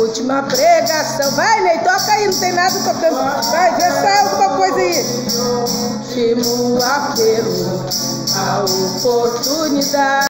Última pregação. Vai, Ney, toca aí, não tem nada tocando. Vai, vê se sai alguma coisa aí. Último apelo, a oportunidade.